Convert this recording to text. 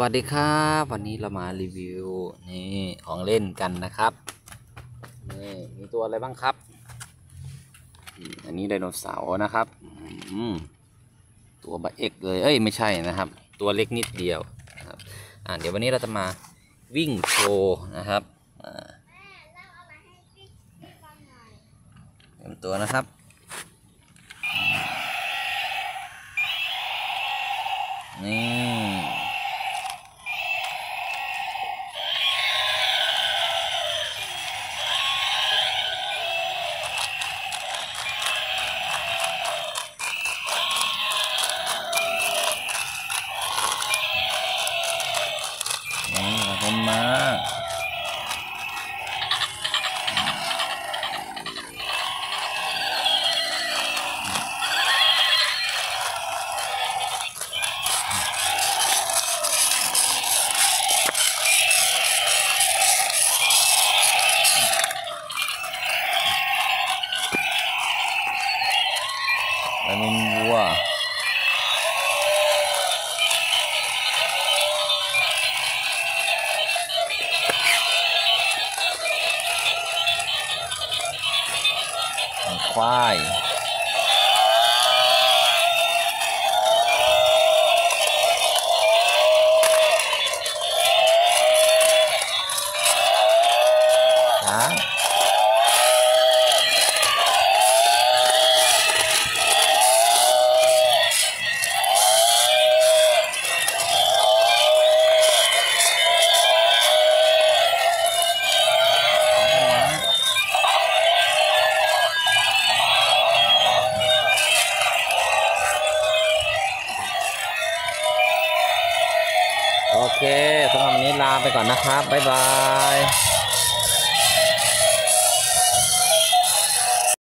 วัสดีครับ วันนี้เรามารีวิวนี่ของเล่นกันนะครับนี่มีตัวอะไรบ้างครับอันนี้ไดโนเสาร์นะครับตัวบะเอกเลยเอ้ยไม่ใช่นะครับ ตัวเล็กนิดเดียวนะครับอ่าเดี๋ยววันนี้เราจะมาวิ่งโชว์นะครับเตรียมตัวนะครับนี่ I mean, wow. คุณมาแล้วมีวัว ควาย โอเคสำหรับวันนี้ลาไปก่อนนะครับ บ๊ายบาย